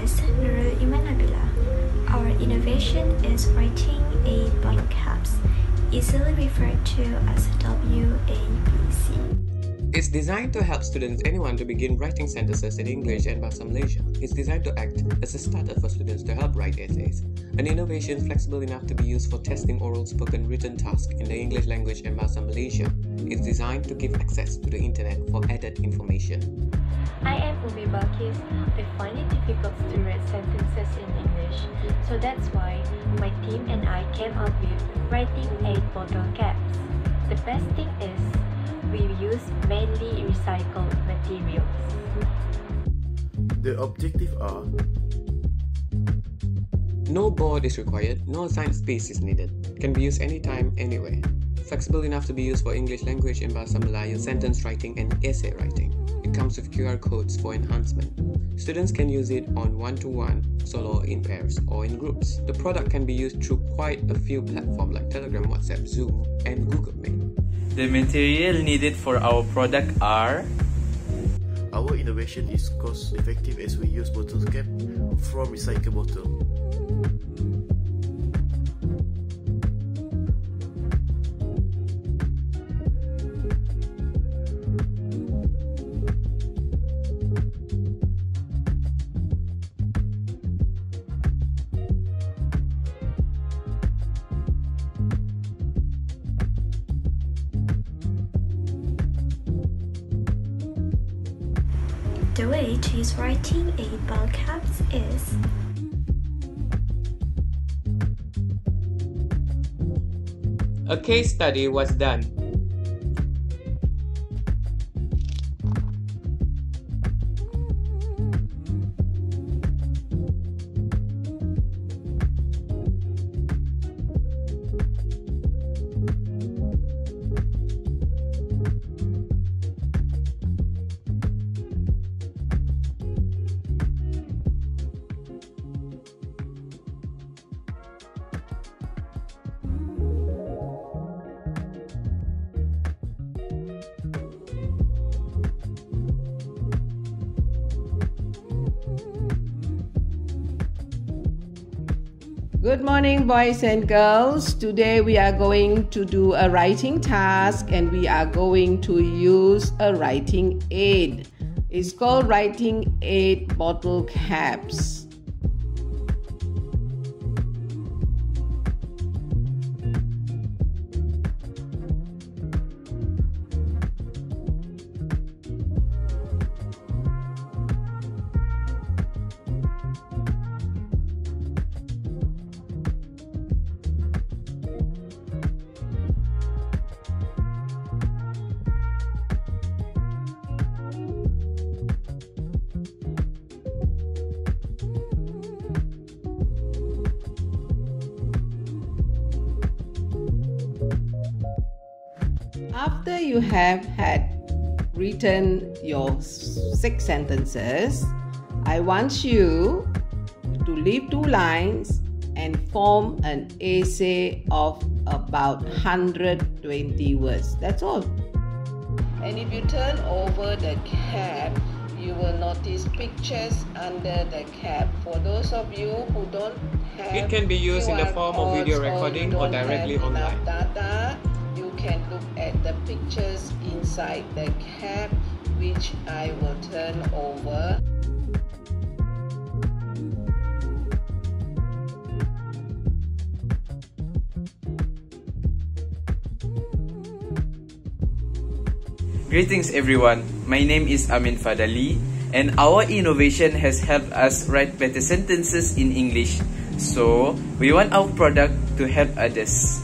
is Nurul Iman Nabila. Our innovation is writing aid bottle caps, easily referred to as WABC. It's designed to help students anyone to begin writing sentences in English and Bahasa Malaysia. It's designed to act as a starter for students to help write essays. An innovation flexible enough to be used for testing oral spoken written tasks in the English language and Bahasa Malaysia. It's designed to give access to the internet for added information. I am Umi Balkis. I find it difficult to write sentences in English, so that's why my team and I came up with writing aid bottle caps. The best thing is we use mainly recycled materials. The objective are No board is required, no assigned space is needed. Can be used anytime, anywhere. Flexible enough to be used for English language and Bahasa Melayu sentence writing and essay writing. It comes with QR codes for enhancement. Students can use it on one-to-one, solo, in pairs, or in groups. The product can be used through quite a few platforms like Telegram, WhatsApp, Zoom, and Google Meet. The material needed for our product are our innovation is cost effective as we use bottle cap from recycled bottle. The way to use writing aid bottle caps is A case study was done. Good morning, boys and girls. Today we are going to do a writing task and we are going to use a writing aid. It's called writing aid bottle caps. After you have had written your six sentences, I want you to leave two lines and form an essay of about 120 words. That's all. And if you turn over the cap, you will notice pictures under the cap. For those of you who don't have It can be used in the form of video codes or recording or directly online. Data, you can look at the pictures inside the cap, which I will turn over. Greetings everyone. My name is Amin Fadali and our innovation has helped us write better sentences in English. So, we want our product to help others.